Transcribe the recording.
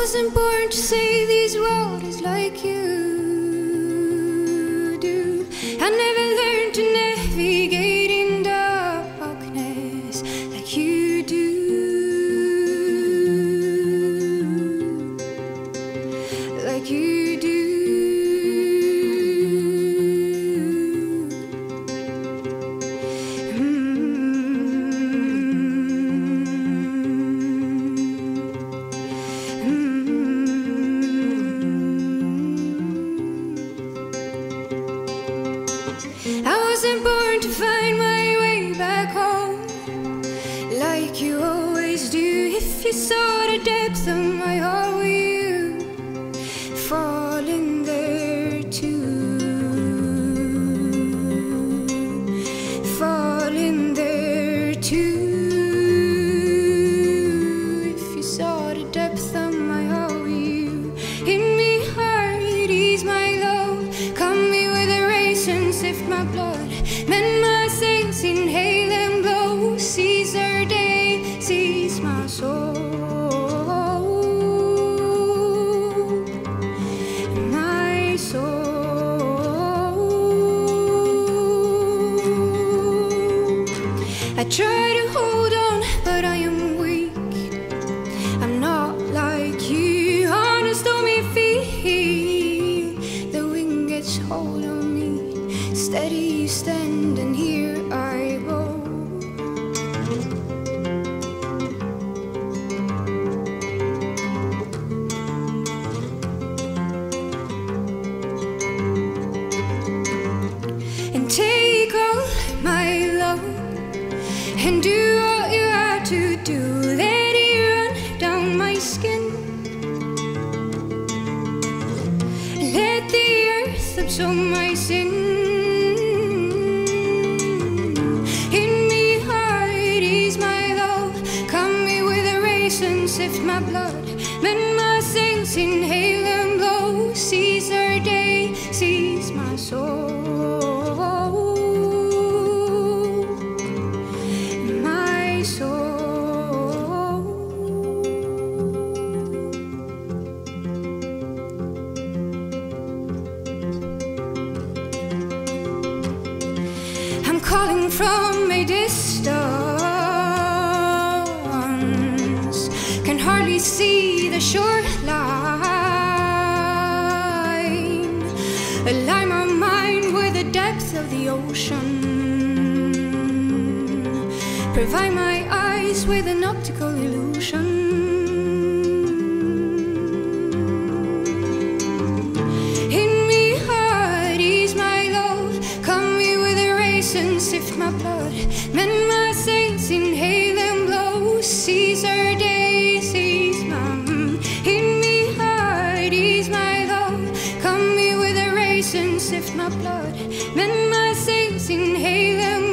wasn't born to say these words like you do. I never learned to navigate wasn't born to find my way back home like you always do. If you saw the depth of my heart, will try to hold on, but I am weak. I'm not like you, honest, on a stormy field. The wind gets hold on me, steady you stand, and here I go. And do what you have to do. Let it run down my skin. Let the earth absorb my sin. In me heart is my love. Come me with a race and sift my blood. Mend my sails, inhale and blow. Seize our day, seize my soul. From a distance. Can hardly see the shoreline. Align my mind with the depth of the ocean. Provide my eyes with an optical illusion. Sift my blood. Mend my sails, inhale and